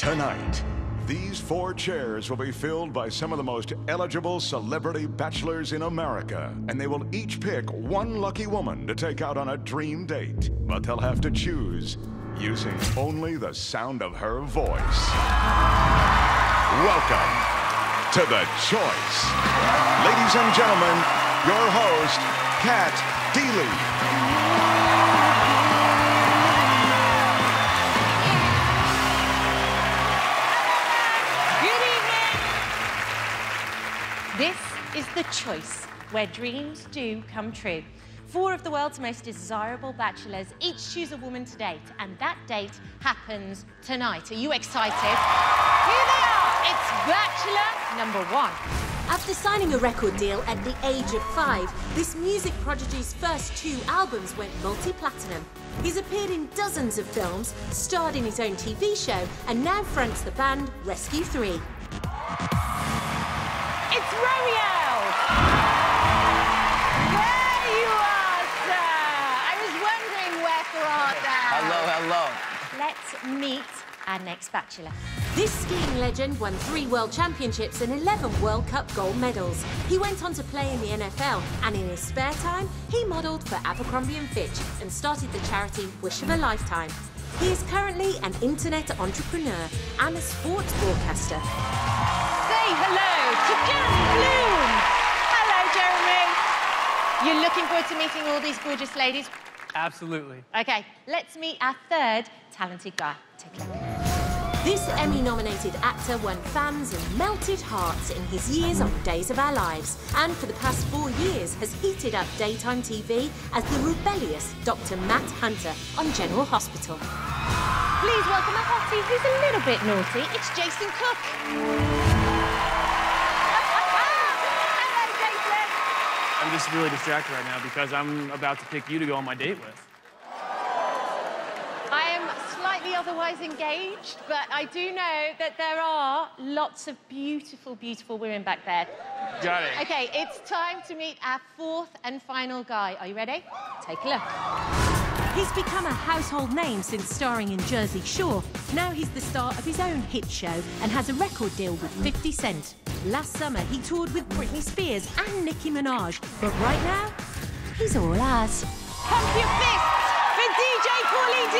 Tonight, these four chairs will be filled by some of the most eligible celebrity bachelors in America, and they will each pick one lucky woman to take out on a dream date. But they'll have to choose using only the sound of her voice. Welcome to The Choice. Ladies and gentlemen, your host, Cat Deeley. The Choice, where dreams do come true. Four of the world's most desirable bachelors each choose a woman to date, and that date happens tonight. Are you excited? Here they are. It's Bachelor number one. After signing a record deal at the age of five, this music prodigy's first two albums went multi-platinum. He's appeared in dozens of films, starred in his own TV show, and now fronts the band Rescue 3. It's Romeo. There you are, sir. I was wondering where for art thou. Hello, hello. Let's meet our next bachelor. This skiing legend won three World Championships and 11 World Cup gold medals. He went on to play in the NFL, and in his spare time, he modelled for Abercrombie & Fitch and started the charity Wish of a Lifetime. He is currently an internet entrepreneur and a sports broadcaster. Say hello to Jeremy Bloom. Hello, Jeremy. You're looking forward to meeting all these gorgeous ladies? Absolutely. Okay, let's meet our third talented guy. Take a look. This Emmy-nominated actor won fans and melted hearts in his years on Days of Our Lives, and for the past four years has heated up daytime TV as the rebellious Dr. Matt Hunter on General Hospital. Please welcome a hottie who's a little bit naughty. It's Jason Cook. I'm just really distracted right now because I'm about to pick you to go on my date with. I am slightly otherwise engaged, but I do know that there are lots of beautiful, beautiful women back there. Got it. Okay, it's time to meet our fourth and final guy. Are you ready? Take a look. He's become a household name since starring in Jersey Shore. Now he's the star of his own hit show and has a record deal with 50 Cent. Last summer, he toured with Britney Spears and Nicki Minaj. But right now, he's all ours. Pump your fists for DJ Pauly D!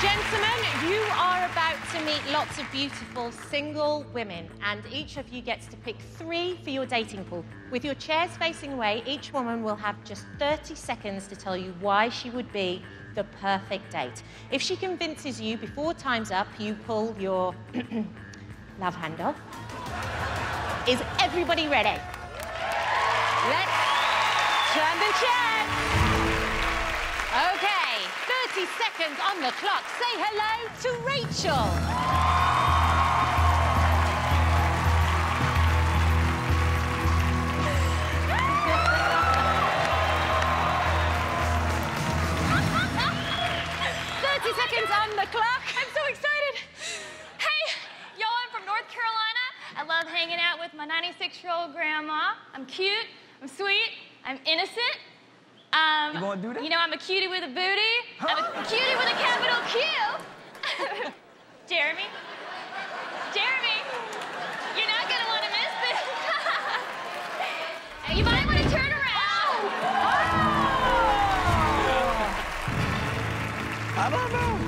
Gentlemen, you are about to meet lots of beautiful single women, and each of you gets to pick three for your dating pool. With your chairs facing away, each woman will have just 30 seconds to tell you why she would be the perfect date. If she convinces you before time's up, you pull your love handle. Is everybody ready? Let's turn the chairs. Okay, 30 seconds on the clock. Say hello to Rachel. Thirty seconds on the clock. I'm so excited. Hey, y'all, I'm from North Carolina. I love hanging out with my 96 year old grandma. I'm cute, I'm sweet, I'm innocent. Um, You gonna do that? You know, I'm a cutie with a booty. I'm a cutie with a capital Q. Jeremy. Jeremy, you're not gonna wanna miss this. you might wanna turn around. I don't know.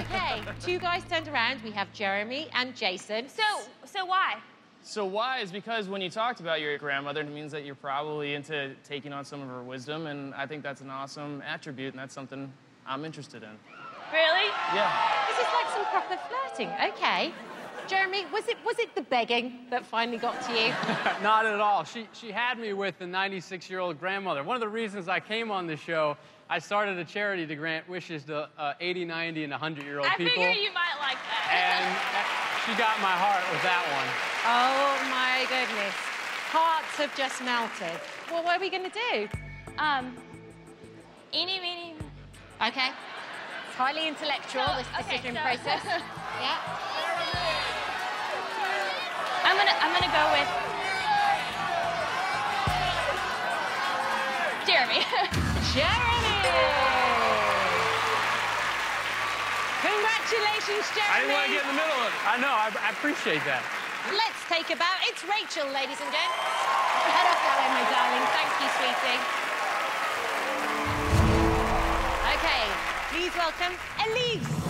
Okay, two guys turned around. We have Jeremy and Jason. So, so why? So why is because when you talked about your grandmother, it means that you're probably into taking on some of her wisdom, and I think that's an awesome attribute, and that's something I'm interested in. Really? Yeah. This is like some proper flirting. Okay. Jeremy, was it was it the begging that finally got to you? Not at all. She, she had me with the 96 year old grandmother. One of the reasons I came on the show, I started a charity to grant wishes to uh, 80, 90, and 100 year old people. I people. figured you might like that. And she got my heart with that one. Oh my goodness. Hearts have just melted. Well, what are we going to do? Um, eeny, meeny. Okay. It's highly intellectual, So, this okay, decision so- process. yeah. I'm gonna, I'm gonna go with Jeremy. Jeremy! Congratulations, Jeremy. I didn't want to get in the middle of it. I know, I, I appreciate that. Let's take a bow. It's Rachel, ladies and gents. Head off that way, my darling. Thank you, sweetie. Okay, please welcome Elise.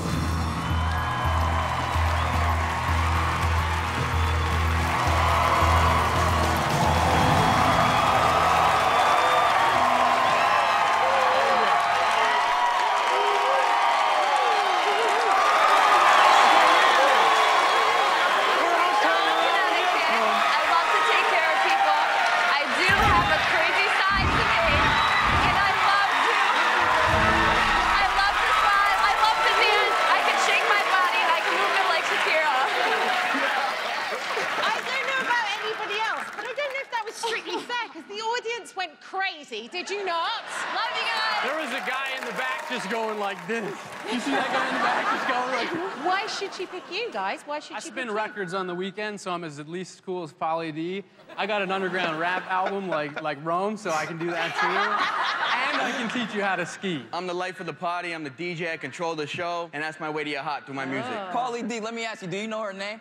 The audience went crazy. Did you not? Love you guys. There was a guy in the back just going like this. You see that guy in the back just going like this? Why should she pick you guys? Why should I she spin pick records on the weekend, so I'm as at least cool as Pauly D. I got an underground rap album like like Rome, so I can do that too. And I can teach you how to ski. I'm the life of the party. I'm the DJ. I control the show, and that's my way to get hot through my music. Oh. Pauly D, let me ask you, do you know her name?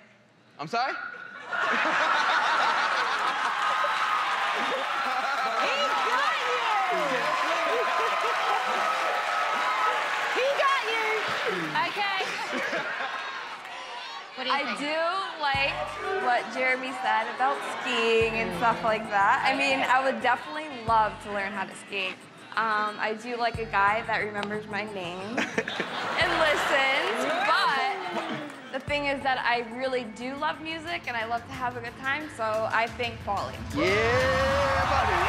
I'm sorry. He got you. Okay. What do you I think? do like what Jeremy said about skiing and stuff like that. I mean, I would definitely love to learn how to ski. Um, I do like a guy that remembers my name and listens, but the thing is that I really do love music and I love to have a good time, so I think Pauly. Yeah, buddy.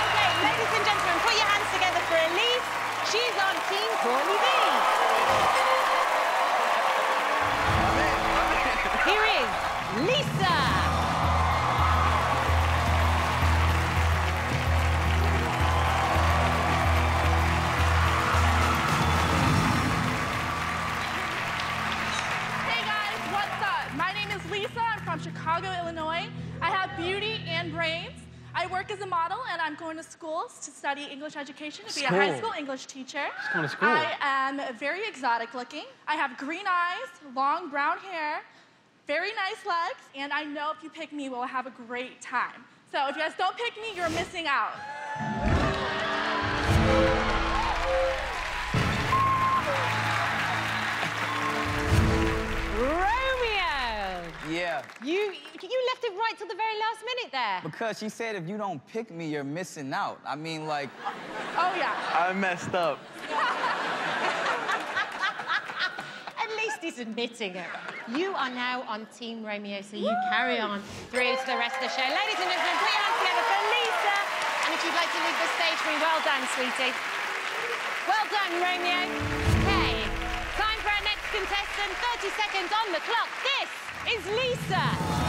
Okay, ladies and gentlemen, put your hands together for Elise. She's on Team Pauly I'm from Chicago, Illinois. I have beauty and brains. I work as a model and I'm going to schools to study English education to be a high School. school English teacher. going to school. I am very exotic looking. I have green eyes, long brown hair, very nice legs, and I know if you pick me, we'll have a great time. So if you guys don't pick me, you're missing out. Romeo. Yeah, You, you left it right till the very last minute there. because she said if you don't pick me, you're missing out. I mean, like, Oh yeah. I messed up. Least admitting it. You are now on Team Romeo, so you carry on through to the rest of the show. Ladies and gentlemen, your hands together for Lisa. And if you'd like to leave the stage for me, well done, sweetie. Well done, Romeo. Okay, time for our next contestant. 30 seconds on the clock. This is Lisa.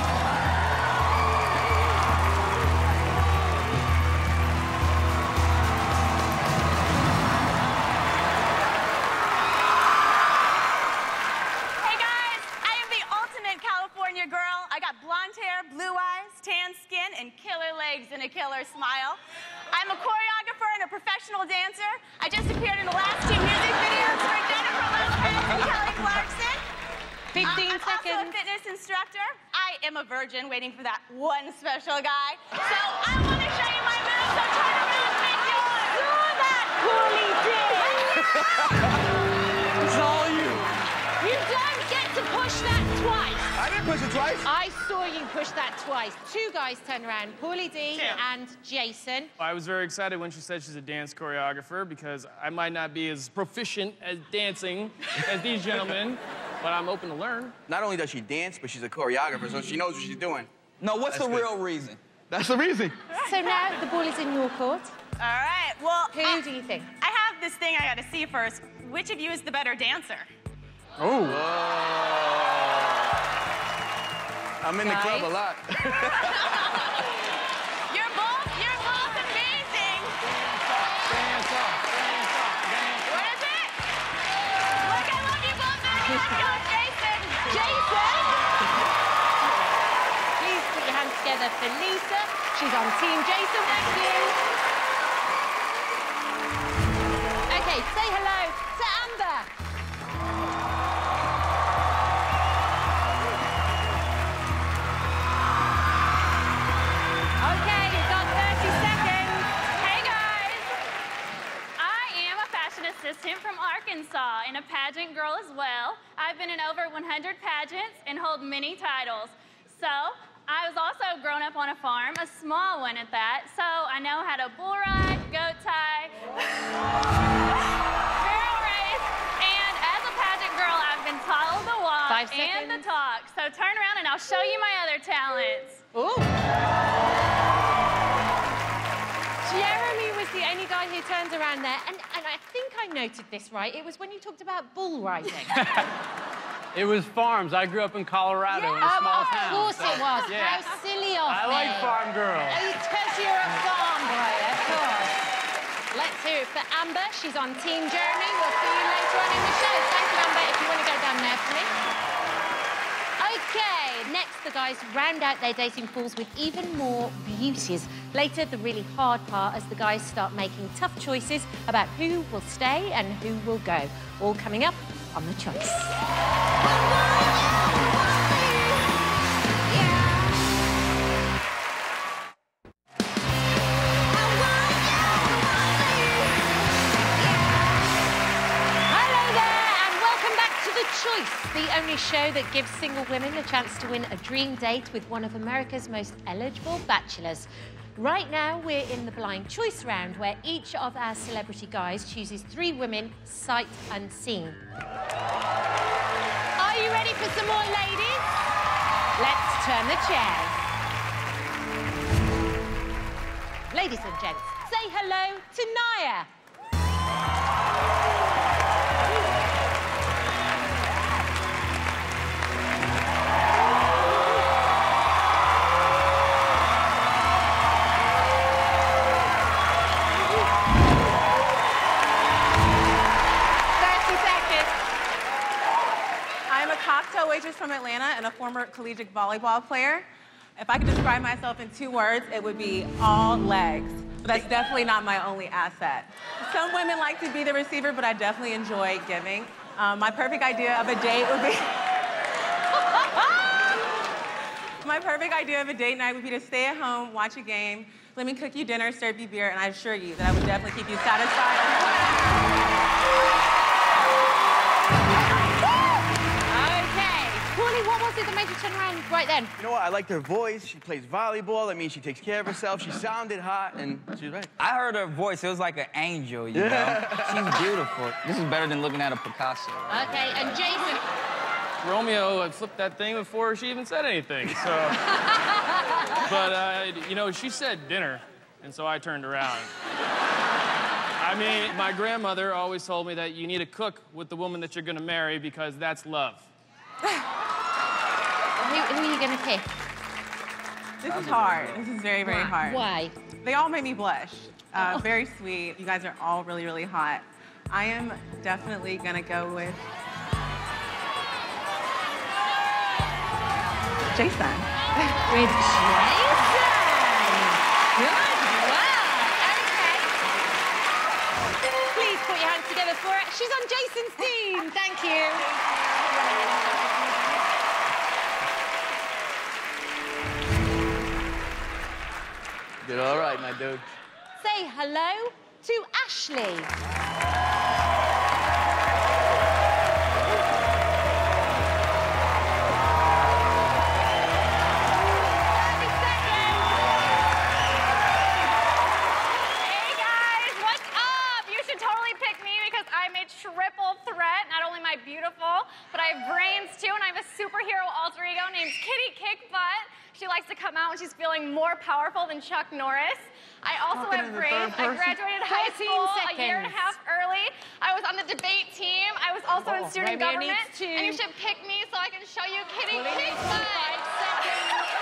Blonde hair, blue eyes, tan skin, and killer legs and a killer smile. I'm a choreographer and a professional dancer. I just appeared in the last two music videos for Jennifer Lopez and Kelly Clarkson. 15 Uh, I'm also a fitness instructor. I am a virgin waiting for that one special guy. So I want to show you my moves, so turn around and make yours. Saw that, Pauly did. don't to push that twice. I didn't push it twice. I saw you push that twice. Two guys turned around, Pauly D and Jason. I was very excited when she said she's a dance choreographer because I might not be as proficient at dancing as these gentlemen, but I'm open to learn. Not only does she dance, but she's a choreographer, so she knows what she's doing. no, what's That's the good. real reason? That's the reason. So now the ball is in your court. All right, well, Who I- do you think? I have this thing I gotta see first. Which of you is the better dancer? Oh, I'm in the club a lot. You're both, you're both amazing. dance off, dance off, dance off. What is it? Look, I love you both. Let's go, Jason. Jason! Please put your hands together for Lisa. She's on Team Jason. Thank you. Okay, say hello assistant from Arkansas and a pageant girl as well. I've been in over 100 pageants and hold many titles. So, I was also grown up on a farm, a small one at that, so I know how to bull ride, goat tie, barrel race, and as a pageant girl, I've been taught the walk Five and the talk. So turn around and I'll show you my other talents. Ooh. Jeremy was the only guy who turned around there, and, and I think I noted this right. It was when you talked about bull riding. It was farms. I grew up in Colorado in a small oh, of town. course so- it was. Yeah. How silly of I me. I like farm girls. Oh, because you're a farm boy, of course. Let's hear it for Amber. She's on Team Jeremy. We'll see you later on in the show. Thank you, Amber, if you want to go down there for me. Okay, next the guys round out their dating pools with even more beauties. Later, the really hard part as the guys start making tough choices about who will stay and who will go. All coming up on The Choice. Choice, the only show that gives single women a chance to win a dream date with one of America's most eligible bachelors. Right now, we're in the blind choice round where each of our celebrity guys chooses three women sight unseen. Are you ready for some more ladies? Let's turn the chairs. Ladies and gents, say hello to Naya. Waitress from Atlanta and a former collegiate volleyball player. If I could describe myself in two words, it would be all legs. But that's definitely not my only asset. Some women like to be the receiver, but I definitely enjoy giving. Um, my perfect idea of a date would be. my perfect idea of a date night would be to stay at home, watch a game, let me cook you dinner, serve you beer, and I assure you that I would definitely keep you satisfied. Was it that made you turn around right then? You know what? I liked her voice. She plays volleyball. That means she takes care of herself. She sounded hot, and she's right. I heard her voice. It was like an angel, you know? She's beautiful. This is better than looking at a Picasso. Okay, and Jason. Romeo had flipped that thing before she even said anything. So, but uh, you know, she said dinner, and so I turned around. I mean, my grandmother always told me that you need to cook with the woman that you're gonna marry because that's love. Who, who are you going to pick? This is hard. This is very, very Why? hard. Why? They all made me blush. Uh, Oh. Very sweet. You guys are all really, really hot. I am definitely gonna go with Jason. With Jason. Good work. Okay. Please put your hands together for her. She's on Jason's team. Thank you. Did all right, my dude. Say hello to Ashley. Hey guys, what's up? You should totally pick me because I'm a triple threat. Not only am I beautiful, but I have brains too, and I have a superhero alter ego named Kitty Kickbutt. She likes to come out when she's feeling more powerful than Chuck Norris. I also Talking have in brains. I graduated high 14 school a year and a half early. I was on the debate team. I was also in Oh, student Romeo government. to- And you should pick me so I can show you Kitty Pauly needs five seconds.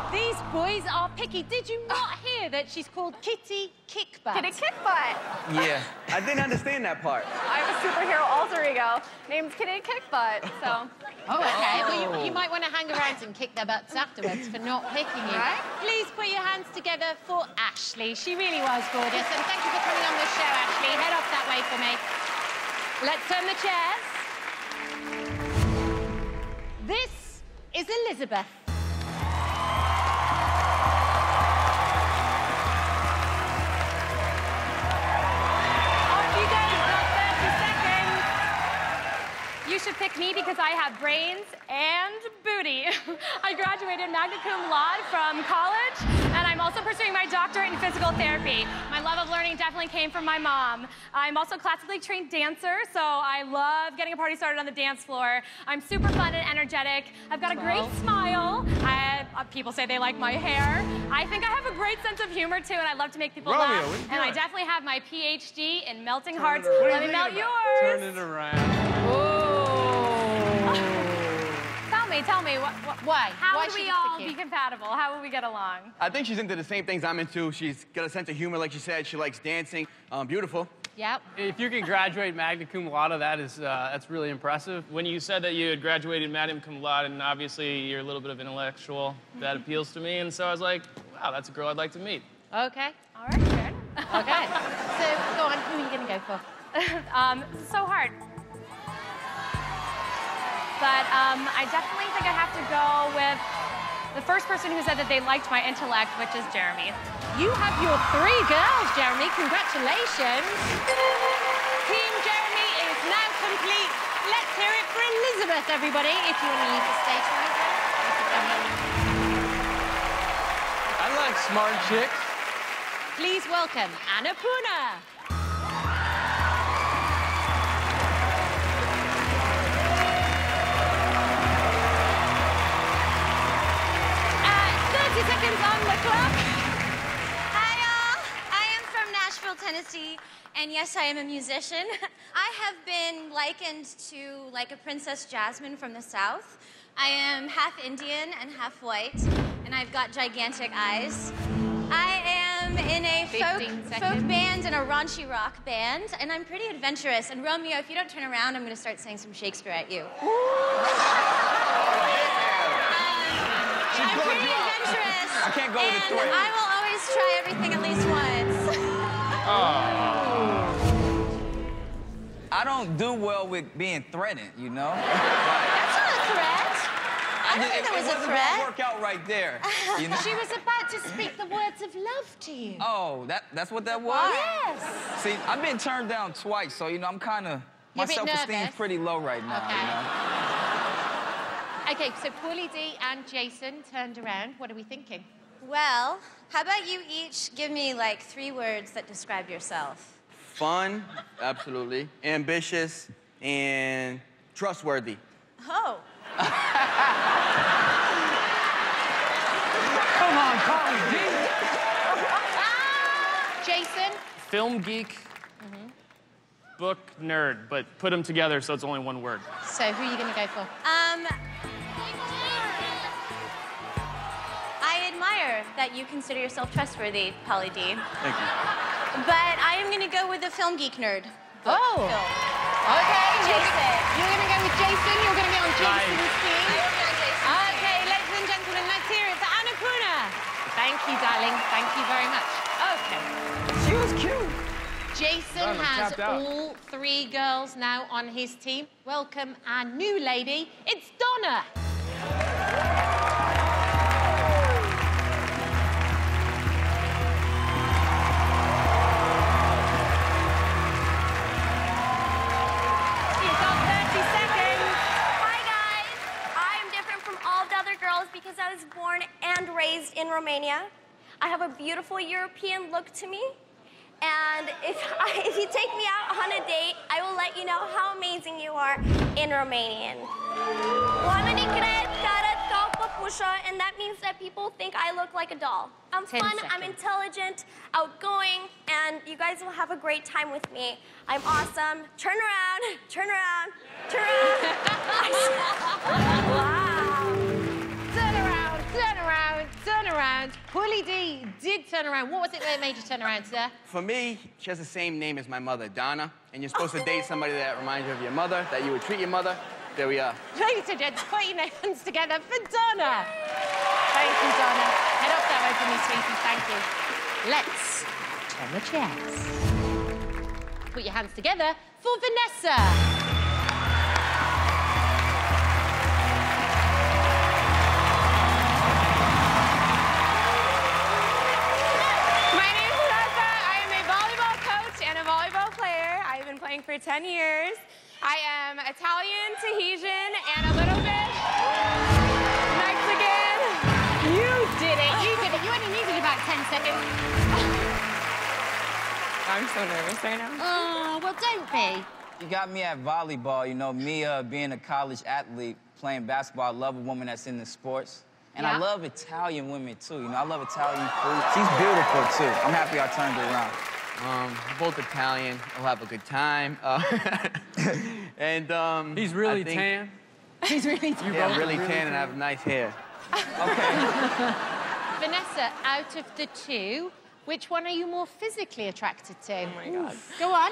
These boys are picky. Did you not hear that she's called Kitty Kickbutt? Kitty Kickbutt. Yeah. I didn't understand that part. I have a superhero alter ego named Kitty Kickbutt. So, Oh, okay. Well, you, you oh. might want to hang around and kick their butts afterwards for not picking you. Right. Please put your hands together for Ashley. She really was gorgeous. And thank you for coming on the show, Ashley. Head off that way for me. Let's turn the chairs. This is Elizabeth. Should pick me because I have brains and booty. I graduated magna cum laude from college, and I'm also pursuing my doctorate in physical therapy. My love of learning definitely came from my mom. I'm also a classically trained dancer, so I love getting a party started on the dance floor. I'm super fun and energetic. I've got a great smile. I, uh, people say they like my hair. I think I have a great sense of humor too, and I love to make people Romeo, laugh. what are you And I definitely have my PhD in melting Turn hearts. Let me melt yours. Turn it around. Tell me, tell me, what, what, Why? How Why would should we all be compatible? How would we get along? I think she's into the same things I'm into. She's got a sense of humor, like she said. She likes dancing. Um, beautiful. Yep. If you can graduate magna cum laude, that is uh, that's really impressive. When you said that you had graduated magna cum laude, and obviously you're a little bit of intellectual, that appeals to me. And so I was like, wow, that's a girl I'd like to meet. Okay. All right, good. Okay. so go on. Who are you going to go for? um, this is so hard. But um, I definitely think I have to go with the first person who said that they liked my intellect, which is Jeremy. You have your three girls, Jeremy. Congratulations. Team Jeremy is now complete. Let's hear it for Elizabeth, everybody. If you want to leave the stage right now. you can come in. I like smart chicks. Please welcome Annapurna. Seconds on the clock. Hi, y'all. I am from Nashville, Tennessee, and yes, I am a musician. I have been likened to like a Princess Jasmine from the South. I am half Indian and half white, and I've got gigantic eyes. I am in a folk, folk band and a raunchy rock band, and I'm pretty adventurous. And Romeo, if you don't turn around, I'm going to start saying some Shakespeare at you. She I'm pretty adventurous. I can't go the threat. I will always try everything at least once. I don't do well with being threatened, you know? That's not a threat. I don't It- think that it was a threat. gonna work out right there. You know? She was about to speak the words of love to you. Oh, that, that's what that was? Yes. See, I've been turned down twice, so, you know, I'm kind of, my You're a bit self-esteem's pretty low right now, Okay. you know? Okay, so Pauly D and Jason turned around. What are we thinking? Well, how about you each give me like three words that describe yourself? Fun, absolutely. Ambitious and trustworthy. Oh. Come on, Pauly D. Jason? Film geek, book nerd, but put them together so it's only one word. So who are you going to go for? Um, I admire that you consider yourself trustworthy, Pauly D. Thank you. But I am going to go with the film geek nerd. book Oh. film. Okay, you're, Jason. you're going to go with Jason. You're going to be on Jason's Nice. team. I will be on Jason's Okay, ladies and gentlemen, let's hear it for Annapurna. Thank you, darling. Thank you very much. Okay. She was cute. Jason Done, has all three girls now on his team. Welcome our new lady. It's Donna. Romania. I have a beautiful European look to me. And if, I, if you take me out on a date, I will let you know how amazing you are in Romanian. Oamenii cred că arăt ca o păpușă, and that means that people think I look like a doll. I'm Ten fun, I'm intelligent, outgoing, and you guys will have a great time with me. I'm awesome. Turn around, turn around, turn around. wow. Turn around, turn around. Pauly D did turn around. What was it that made you turn around, sir? For me, she has the same name as my mother, Donna, and you're supposed to date somebody that reminds you of your mother, that you would treat your mother. There we are. Ladies and gents, put your hands together for Donna. Thank you, Donna. Head off that way for me, sweetie. Thank you. Let's turn the chairs. Put your hands together for Vanessa. Been playing for 10 years. I am Italian, Tahitian, and a little bit Mexican. You did it. You did it. You only needed about 10 seconds. I'm so nervous right now. Oh, well, don't be. You got me at volleyball, you know, me uh, being a college athlete, playing basketball, I love a woman that's into sports. And I love Italian women too, you know, I love Italian food. She's beautiful too. I'm happy I turned her around. Um, both Italian. We'll have a good time. Uh, and um, He's really think- tan. He's really You Yeah, both I'm are really really tan and I have nice hair. Okay. Vanessa, out of the two, which one are you more physically attracted to? Oh my God. Go on.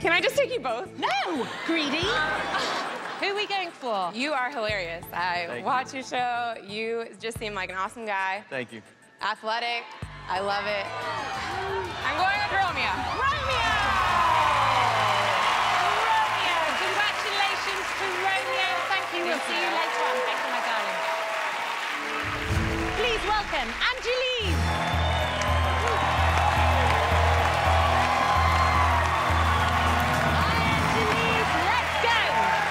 Can I just take you both? No, greedy. Who are we going for? You are hilarious. I Thank you. watch your show. You just seem like an awesome guy. Thank you. Athletic. I love it. I'm going with Romeo. Romeo! Romeo, congratulations to Romeo. Thank you. We'll see you you. later on. Thank you, my darling. Please welcome Angeline. Angeline, let's go.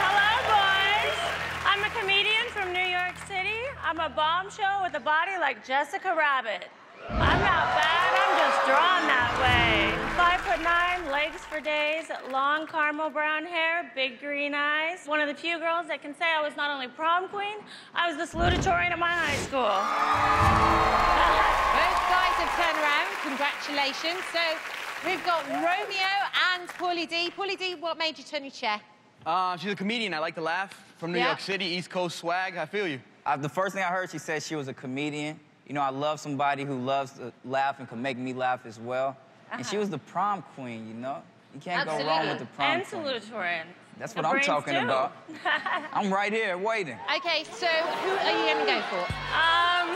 Hello, boys. I'm a comedian from New York City. I'm a bombshell with a body like Jessica Rabbit. I'm not bad, I'm just drawn that way. Five foot nine, legs for days, long caramel brown hair, big green eyes. One of the few girls that can say I was not only prom queen, I was the salutatorian at my high school. Both guys have turned around. Congratulations. So we've got Romeo and Pauly D. Pauly D, what made you turn your chair? Uh, she's a comedian. I like to laugh. From New Yeah. York City, East Coast swag. I feel you. Uh, the first thing I heard, she said she was a comedian. You know, I love somebody who loves to laugh and can make me laugh as well. And she Uh-huh. was the prom queen, you know? You can't go wrong with the prom And queen. salutatorian. That's The what I'm talking too. about. I'm right here waiting. Okay, so who are you going to go for? Um,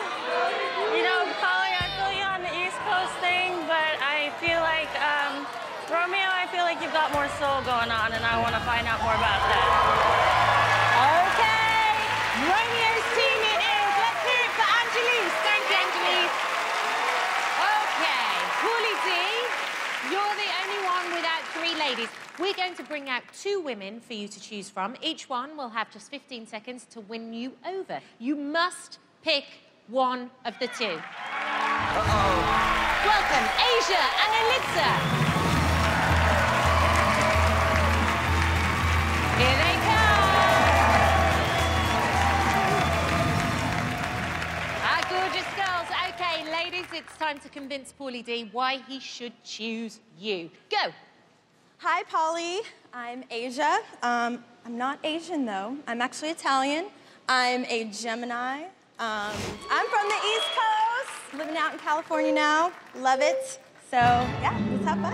you know, Pauly, I feel you on the East Coast thing, but I feel like, um, Romeo, I feel like you've got more soul going on, and I want to find out more about that. We're going to bring out two women for you to choose from. Each one will have just 15 seconds to win you over. You must pick one of the two. Uh-oh. Welcome, Asia and Alyssa. Here they come. Ah, gorgeous girls. Okay, ladies, it's time to convince Pauly D why he should choose you. Go. Hi, Pauly. I'm Asia. Um, I'm not Asian, though. I'm actually Italian. I'm a Gemini. Um, I'm from the East Coast, living out in California now. Love it. So, yeah, let's have fun.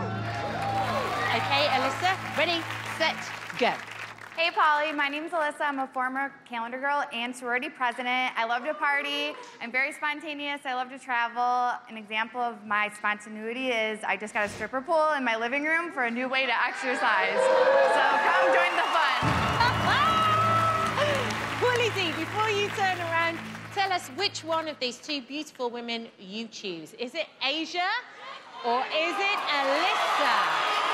Okay, Alyssa, ready, set, go. Hey, Pauly. My name's Alyssa. I'm a former calendar girl and sorority president. I love to party. I'm very spontaneous. I love to travel. An example of my spontaneity is I just got a stripper pole in my living room for a new way to exercise. So come join the fun. Pauly D, before you turn around, tell us which one of these two beautiful women you choose. Is it Asia or is it Alyssa?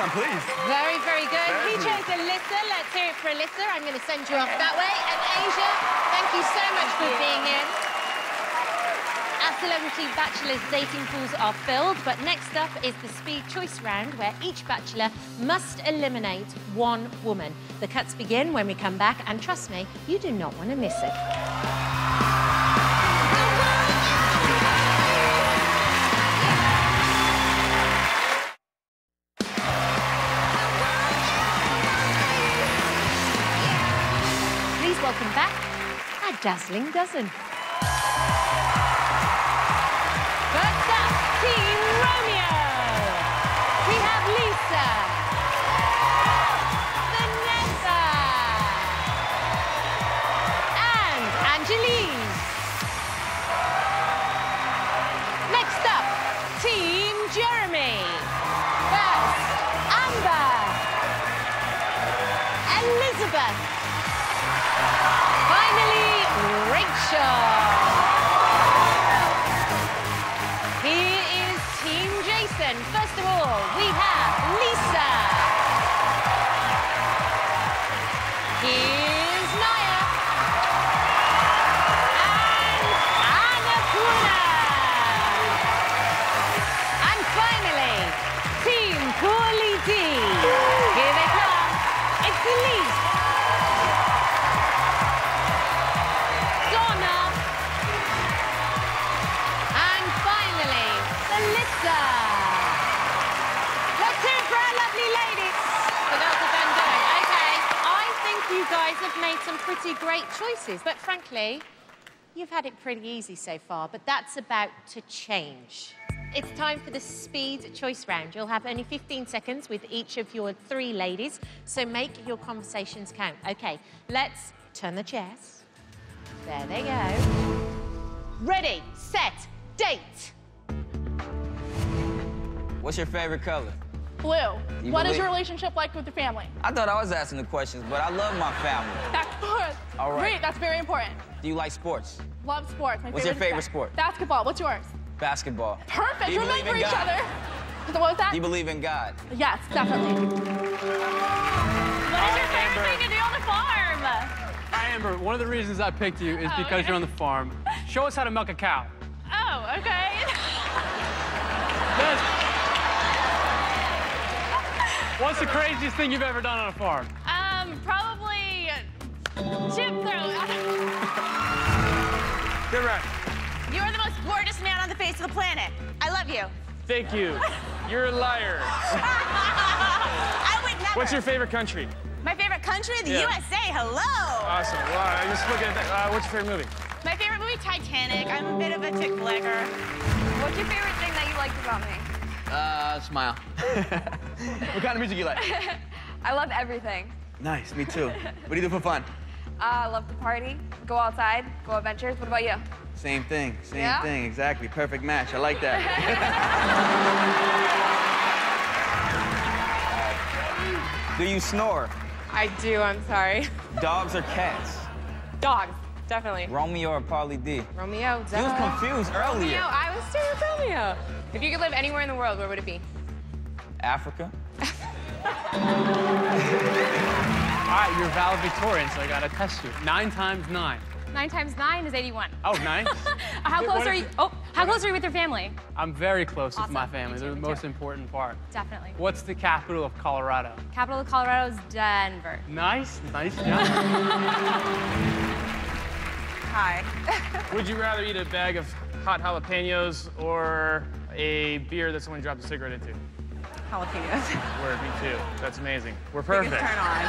I'm pleased. Very, very good. Very he chose Alyssa. Let's hear it for Alyssa. I'm going to send you off that way. And Asia, thank you so much for being in. Our Celebrity Bachelor's dating pools are filled, but next up is the speed choice round where each bachelor must eliminate one woman. The cuts begin when we come back, and trust me, you do not want to miss it. Welcome back a dazzling dozen. First up, Team Romeo. We have Lisa, show. Great choices, but frankly, you've had it pretty easy so far, but that's about to change. It's time for the speed choice round. You'll have only 15 seconds with each of your three ladies, so make your conversations count. Okay, let's turn the chairs. There they go. Ready, set, date. What's your favorite color? Blue. You What is believe- your relationship like with your family? I thought I was asking the questions, but I love my family. That's good. All right. Great, that's very important. Do you like sports? Love sports. My What's your favorite is sport? Basketball. What's yours? Basketball. Perfect. Do you Remember believe in each God? other. What was that? Do you believe in God? Yes, definitely. What is your favorite thing to do on the farm? Hi, Amber. One of the reasons I picked you is Oh, because okay. you're on the farm. Show us how to milk a cow. Oh, okay. What's the craziest thing you've ever done on a farm? Um, probably chip throw. Good round. You are the most gorgeous man on the face of the planet. I love you. Thank you. You're a liar. I would never. What's your favorite country? My favorite country, the Yeah. USA. Hello. Awesome. Well, I just look at that. Uh, what's your favorite movie? My favorite movie, Titanic. I'm a bit of a chick flicker. What's your favorite thing that you liked about me? Uh, smile. what kind of music you like? I love everything. Nice, me too. What do you do for fun? Uh, I love to party, go outside, go adventures. What about you? Same thing, same Yeah? thing, exactly. Perfect match. I like that. Do you snore? I do, I'm sorry. Dogs or cats? Dogs, definitely. Romeo or Pauly D? Romeo, You was confused earlier. Romeo, I was still with Romeo. If you could live anywhere in the world, where would it be? Africa? All right, you're valedictorian, so I gotta test you. Nine times nine. Nine times nine is 81. Oh, nine? How close are you? Oh, how close are you with your family? I'm very close with my family. Me They're the most too. important part. Definitely. What's the capital of Colorado? Capital of Colorado is Denver. Nice, nice job. Hi. Would you rather eat a bag of hot jalapenos or a beer that someone dropped a cigarette into? Jalapenos. Word, me too. That's amazing. We're Biggest perfect. turn on.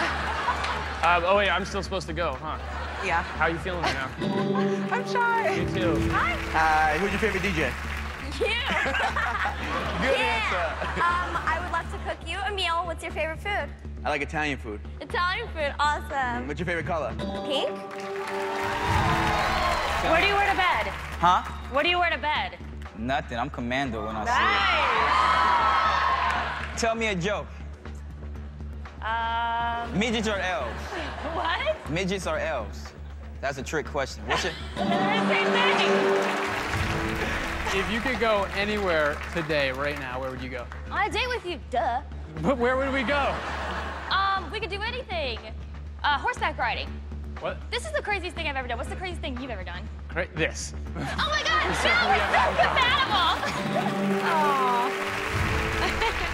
Uh, oh wait, I'm still supposed to go, huh? Yeah. How are you feeling right now? I'm shy. Me too. Hi, who's your favorite DJ? You. Good yeah. answer. Um, I would love to cook you a meal. What's your favorite food? I like Italian food. Italian food. Awesome. What's your favorite color? Pink? Where do you wear to bed? Huh? What do you wear to bed? Nothing. I'm commando when I Nice. see it. Tell me a joke. Um, Midgets or elves? what? Midgets or elves? That's a trick question. What's your... If you could go anywhere today, right now, where would you go? On a date with you, duh. But where would we go? Um, we could do anything. Uh, horseback riding. What? This is the craziest thing I've ever done. What's the craziest thing you've ever done? Cra- this. Oh my God! We're No, so- we we're so that compatible.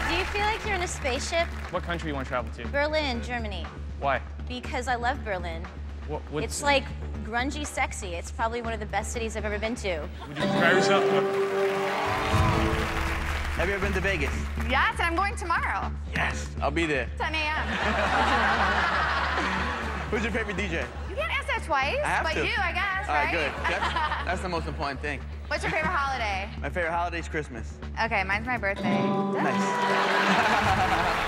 Do you feel like you're in a spaceship? What country you want to travel to? Berlin, Germany. Why? Because I love Berlin. What, what's, It's like grungy sexy. It's probably one of the best cities I've ever been to. Would you describe yourself? Have you ever been to Vegas? Yes, and I'm going tomorrow, Yes. I'll be there. 10 a.m. Who's your favorite DJ? You can't ask that twice, I have but to. you, I guess, All right, right? good. That's, that's the most important thing. What's your favorite holiday? My favorite holiday is Christmas. Okay, mine's my birthday. Nice.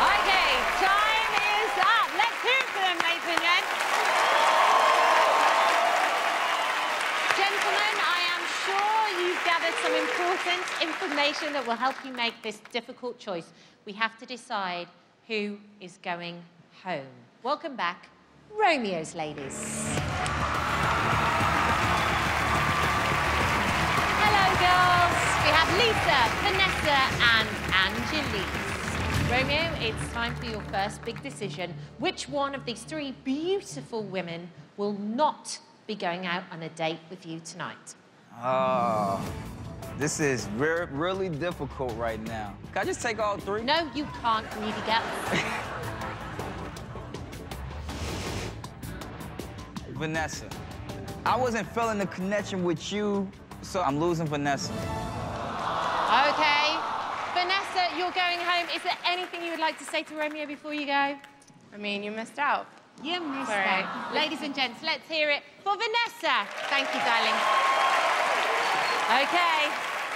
Okay, time is up. Let's hear it for them, ladies and gents. Gentlemen, I am sure you've gathered some important information that will help you make this difficult choice. We have to decide who is going home. Welcome back, Romeo's ladies. Hello, girls. We have Lisa, Vanessa, and Angelique. Romeo, it's time for your first big decision. Which one of these three beautiful women will not be going out on a date with you tonight? Oh, this is re- really difficult right now. Can I just take all three? No, you can't, greedy girl. Vanessa. I wasn't feeling the connection with you, so I'm losing Vanessa. Okay. Vanessa, you're going home. Is there anything you would like to say to Romeo before you go? I mean, you missed out. You missed Sorry. that. Ladies and gents, let's hear it for Vanessa. Thank you, darling. Okay,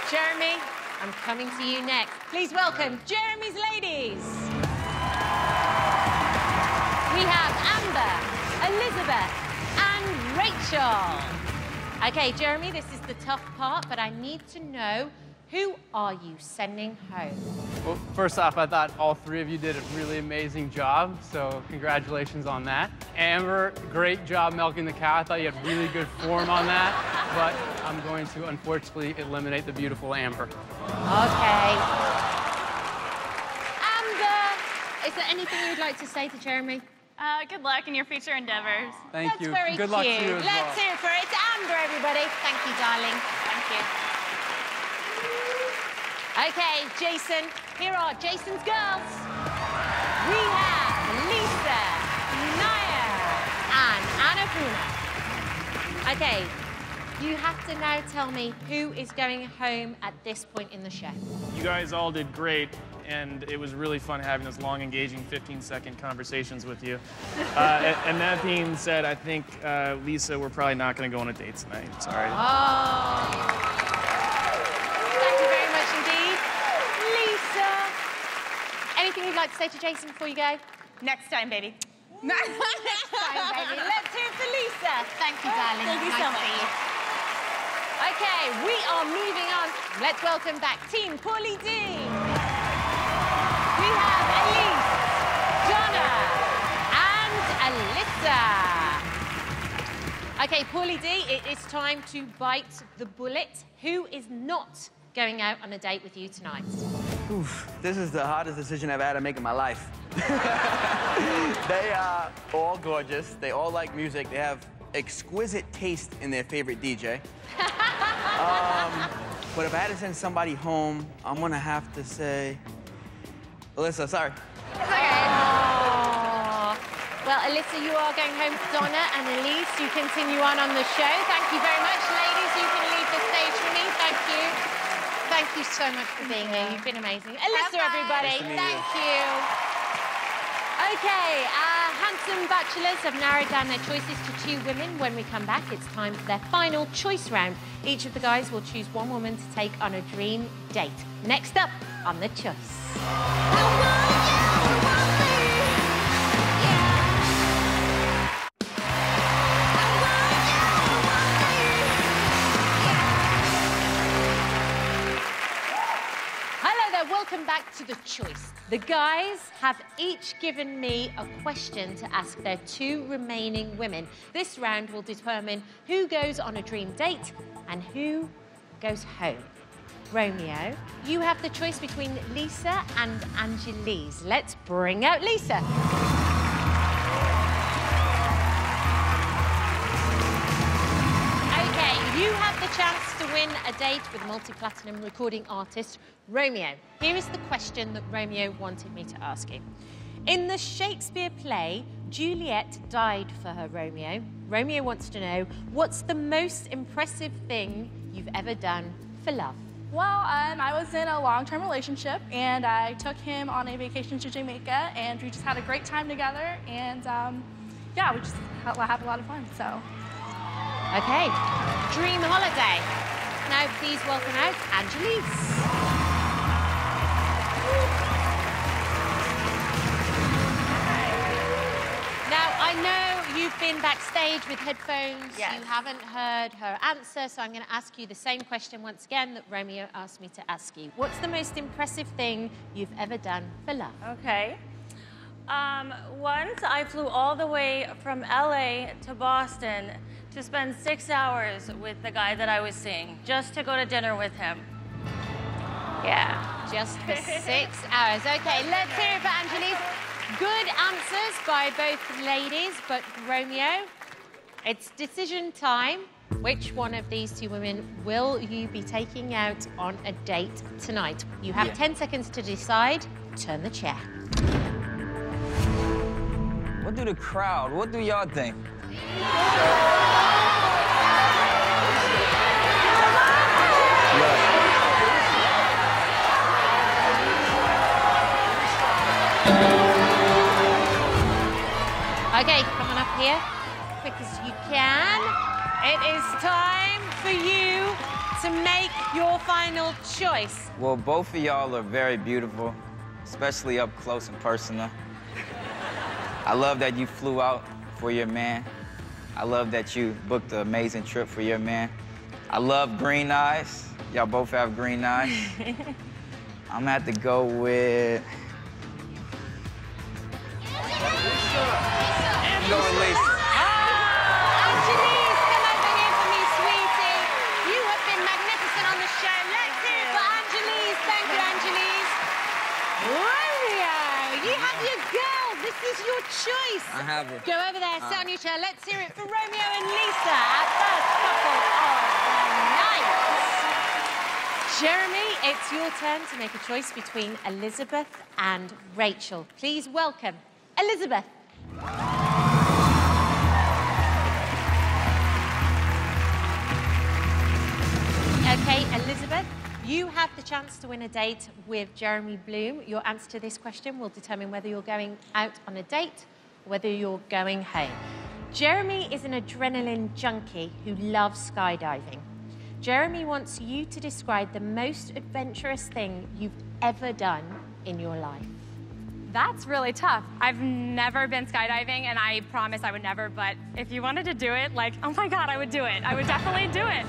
Jeremy, I'm coming to you next. Please welcome Jeremy's ladies. We have Amber, Elizabeth, and Rachel. Okay, Jeremy, this is the tough part, but I need to know who are you sending home? Well, first off, I thought all three of you did a really amazing job, so congratulations on that. Amber, great job milking the cow. I thought you had really good form on that, but I'm going to unfortunately eliminate the beautiful Amber. Okay. Amber, is there anything you'd like to say to Jeremy? Uh, good luck in your future endeavors. Thank That's you. very good luck cute. to you as Let's well. hear it for it. It's Amber, everybody. Thank you, darling. Thank you. Okay, Jason, here are Jason's girls. We have Lisa, Naya, and Annapurna. Okay, you have to now tell me who is going home at this point in the show. You guys all did great, and it was really fun having those long, engaging 15-second conversations with you. Uh, and, and that being said, I think, uh, Lisa, we're probably not going to go on a date tonight. Sorry. Oh. Thank you very much indeed. Lisa. Anything you'd like to say to Jason before you go? Next time, baby. Next time, baby. Let's hear it for Lisa. Thank you, darling. Thank you nice so to much. Okay, we are moving on. Let's welcome back Team Pauly D. We have Elise, Donna, and Alyssa. Okay, Pauly D, it is time to bite the bullet. Who is not going out on a date with you tonight? Oof, this is the hardest decision I've had to make in my life. they are all gorgeous. They all like music. They have exquisite taste in their favorite DJ. um, but if I had to send somebody home, I'm gonna have to say, Alyssa, sorry. Aw. Well, Alyssa, you are going home. To Donna and Elise, you continue on on the show. Thank you very much. Ladies, you can leave the stage for me. Thank you. Thank you so much for being here. You've been amazing. Alyssa, everybody. Nice to meet Thank you. you. Okay, our handsome bachelors have narrowed down their choices to two women. When we come back, it's time for their final choice round. Each of the guys will choose one woman to take on a dream date. Next up on The Choice. The Choice. The guys have each given me a question to ask their two remaining women. This round will determine who goes on a dream date and who goes home. Romeo, you have the choice between Lisa and Angelise. Let's bring out Lisa. Chance to win a date with multi-platinum recording artist Romeo. Here is the question that Romeo wanted me to ask you. In the Shakespeare play, Juliet died for her Romeo. Romeo wants to know what's the most impressive thing you've ever done for love? Well, um, I was in a long-term relationship, and I took him on a vacation to Jamaica, and we just had a great time together, and um, yeah, we just had, a lot of fun. So. Okay, dream holiday. Now please welcome out Angelise. Now, I know you've been backstage with headphones. Yes. You haven't heard her answer, so I'm going to ask you the same question once again that Romeo asked me to ask you. What's the most impressive thing you've ever done for love? Okay. Um, once I flew all the way from LA to Boston to spend six hours with the guy that I was seeing, just to go to dinner with him. Yeah. Just for six hours. Okay, let's hear it for Angelise. Good answers by both ladies, but Romeo, it's decision time. Which one of these two women will you be taking out on a date tonight? You have Yeah. 10 seconds to decide. Turn the chair. What do the crowd, what do y'all think? Okay, come on up here, quick as you can. It is time for you to make your final choice. Well, both of y'all are very beautiful, especially up close and personal. I love that you flew out for your man. I love that you booked an amazing trip for your man. I love green eyes. Y'all both have green eyes. I'm gonna have to go with. I'm going Lisa. Angelique, come over here for me, sweetie. You have been magnificent on the show. Let's hear it for Angelique. Thank you, Angelique. Romeo, you have your Is your choice. I have her. Go over there, sit Uh. on your chair. Let's hear it for Romeo and Lisa, our first couple of the night. Jeremy, it's your turn to make a choice between Elizabeth and Rachel. Please welcome Elizabeth. Okay, Elizabeth, you have the chance to win a date with Jeremy Bloom. Your answer to this question will determine whether you're going out on a date or whether you're going home. Jeremy is an adrenaline junkie who loves skydiving. Jeremy wants you to describe the most adventurous thing you've ever done in your life. That's really tough. I've never been skydiving, and I promise I would never, but if you wanted to do it, like, oh my God, I would do it. I would definitely do it.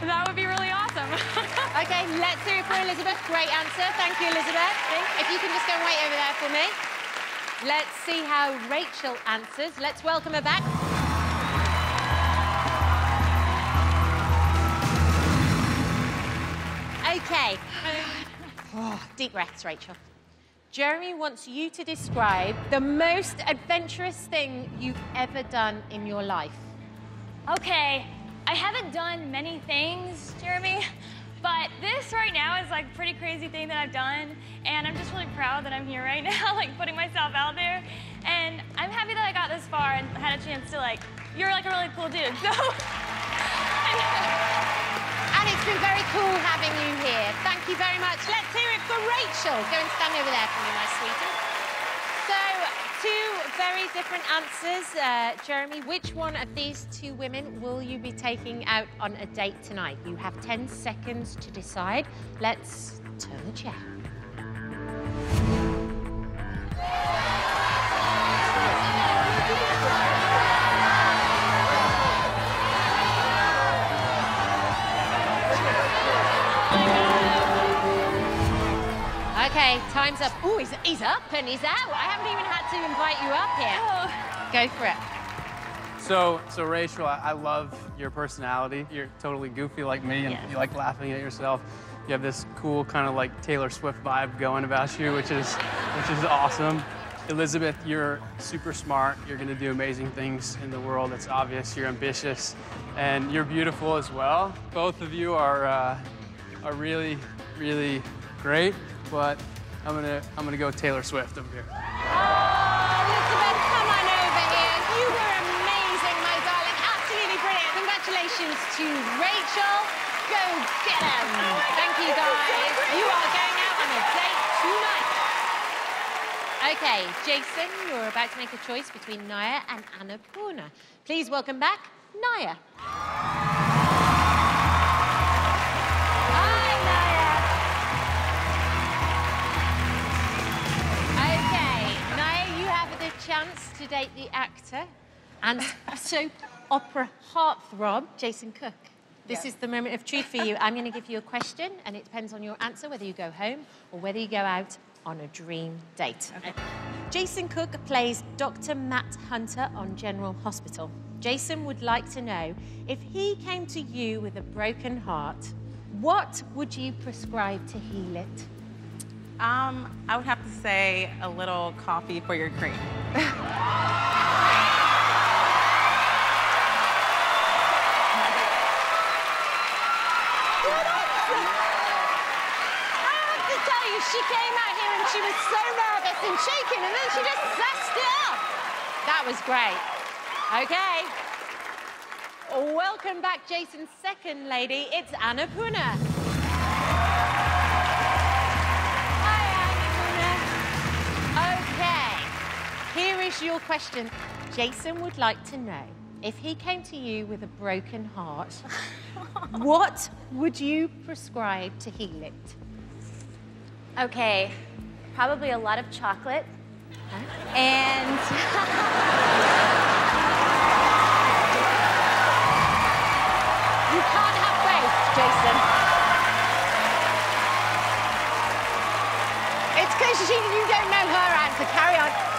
That would be really awesome. Okay, let's hear it for Elizabeth. Great answer. Thank you, Elizabeth. If you can just go and wait over there for me. Let's see how Rachel answers. Let's welcome her back. Okay. Oh, deep breaths, Rachel. Jeremy wants you to describe the most adventurous thing you've ever done in your life. Okay, I haven't done many things, Jeremy, but this right now is like a pretty crazy thing that I've done, and I'm just really proud that I'm here right now, like putting myself out there. And I'm happy that I got this far and had a chance to like, you're like a really cool dude, so. And it's been very cool having you here. Thank you very much. Let's hear it for Rachel. Go and stand over there for me, my sweetie. Two very different answers. Uh, Jeremy, which one of these two women will you be taking out on a date tonight? You have 10 seconds to decide. Let's turn the chair. Okay, time's up. Oh, he's, he's up and he's out. I haven't even had to invite you up here. Go for it. So, so Rachel, I, I love your personality. You're totally goofy like me, and you like laughing at yourself. You have this cool kind of like Taylor Swift vibe going about you, which is, which is awesome. Elizabeth, you're super smart. You're going to do amazing things in the world. It's obvious. You're ambitious, and you're beautiful as well. Both of you are uh, are really, really great. But I'm gonna I'm gonna go with Taylor Swift over here. Oh, Elizabeth, come on over here. You were amazing, my darling. Absolutely brilliant. Congratulations to Rachel. Go get them. Thank you, guys. You are going out on a date tonight. Okay, Jason, you're about to make a choice between Naya and Anna Annapurna. Please welcome back Naya. Chance to date the actor and soap opera heartthrob, Jason Cook. This is the moment of truth for you. I'm going to give you a question, and it depends on your answer whether you go home or whether you go out on a dream date. Jason Cook plays Dr. Matt Hunter on General Hospital. Jason would like to know if he came to you with a broken heart, what would you prescribe to heal it? Um, I would have to say a little coffee for your cream. She came out here and she was so nervous and shaking, and then she just it up. That was great. Okay. Welcome back, Jason's second lady. It's Annapurna. Is your question. Jason would like to know if he came to you with a broken heart, what would you prescribe to heal it? Okay, probably a lot of chocolate. And You can't have both, Jason. It's because you don't know her answer. Carry on.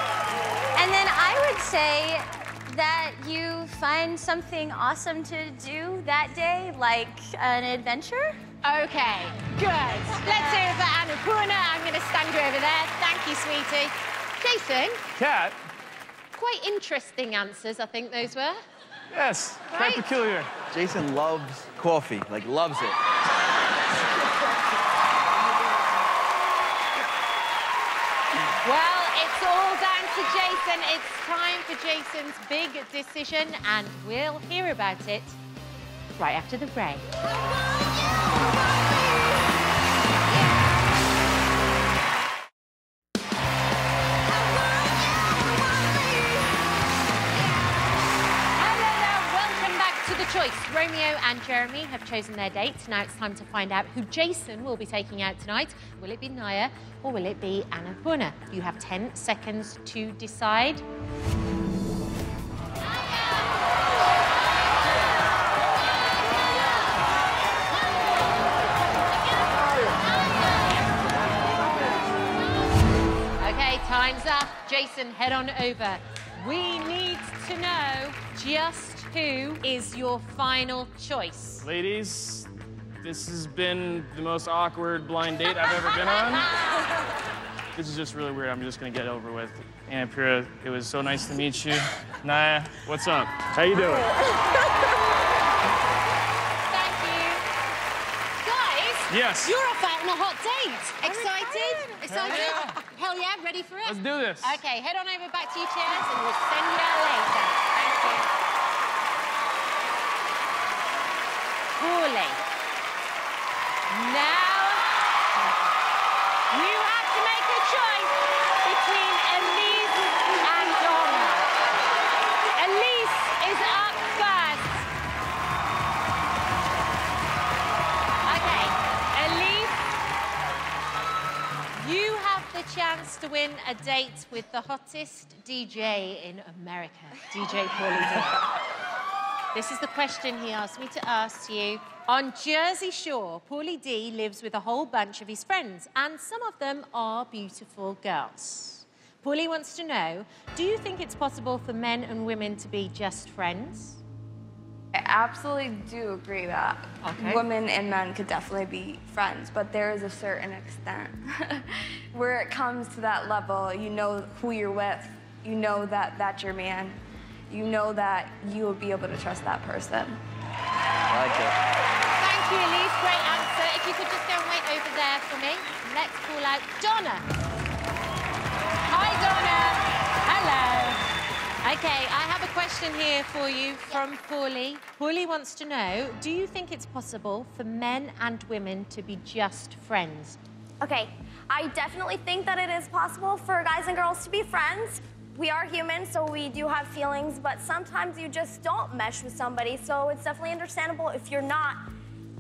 Say that you find something awesome to do that day, like an adventure. Okay, good. Let's hear it for Annapurna. I'm going to stand you over there. Thank you, sweetie. Jason, Cat? quite interesting answers, I think those were. Yes, Right? quite peculiar. Jason loves coffee, like loves it. Well, it's all down to Jason. It's time for Jason's big decision, and we'll hear about it right after the break. Choice. Romeo and Jeremy have chosen their dates. Now it's time to find out who Jason will be taking out tonight. Will it be Naya or will it be Annapurna? You have 10 seconds to decide. Okay, time's up. Jason, head on over. We need to know just who is your final choice. Ladies, this has been the most awkward blind date I've ever been on. This is just really weird. I'm just gonna get over with. Anna Pura, it was so nice to meet you. Naya, what's up? How you doing? Thank you. Guys, Yes. you're off out on a hot date. Excited? Excited? yeah. Hell yeah, ready for it? Let's do this. Okay, head on over back to your chairs and we'll send you out later. Thank you. Pauly. Now, you have to make a choice between Elise and Donna. Elise is up first. Okay, Elise, you have the chance to win a date with the hottest DJ in America, DJ Pauly. This is the question he asked me to ask you. On Jersey Shore, Pauly D lives with a whole bunch of his friends, and some of them are beautiful girls. Pauly wants to know Do you think it's possible for men and women to be just friends? I absolutely do agree that Okay. women and men could definitely be friends, but there is a certain extent where it comes to that level. You know who you're with, you know that that's your man, you know that you will be able to trust that person. I like it. Thank you, Elise. Great answer. If you could just go and wait over there for me. Let's call out Donna. Hi, Donna. Hello. Okay, I have a question here for you from Pauly. Pauly wants to know Do you think it's possible for men and women to be just friends? Okay, I definitely think that it is possible for guys and girls to be friends. We are human, so we do have feelings, but sometimes you just don't mesh with somebody, so it's definitely understandable if you're not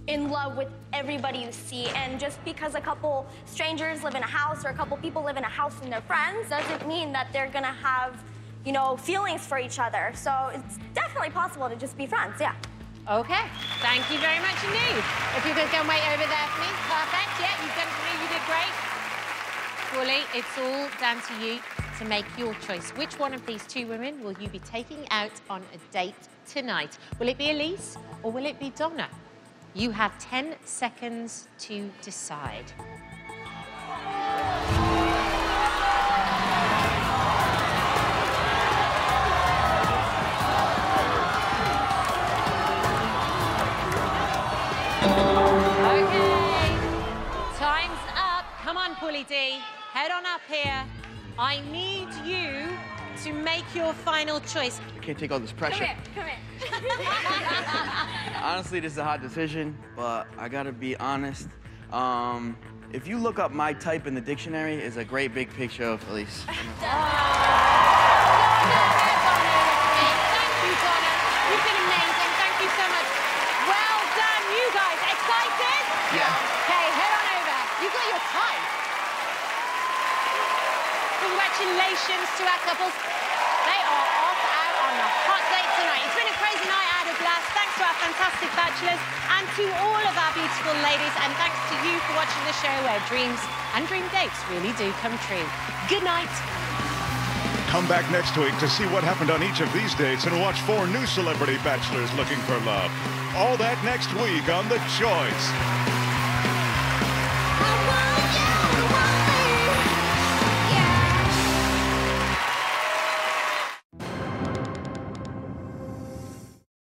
in love with everybody you see. And just because a couple strangers live in a house or a couple people live in a house and they're friends doesn't mean that they're gonna have, you know, feelings for each other. So it's definitely possible to just be friends, yeah. Okay, thank you very much indeed. If you could go wait over there for me. Perfect. Yeah, you've done. You did great. Pauly, it's all down to you to make your choice. Which one of these two women will you be taking out on a date tonight? Will it be Elise or will it be Donna? You have 10 seconds to decide. Okay, time's up. Come on, Pauly D. Head on up here. I need you to make your final choice. I can't take all this pressure. come here. Honestly, this is a hard decision, but I gotta be honest. Um, if you look up my type in the dictionary, it's a great big picture of Elise. Congratulations to our couples. They are off out on a hot date tonight. It's been a crazy night. Had a blast. Thanks to our fantastic bachelors and to all of our beautiful ladies. And thanks to you for watching the show where dreams and dream dates really do come true. Good night. Come back next week to see what happened on each of these dates and watch four new celebrity bachelors looking for love. All that next week on The Choice.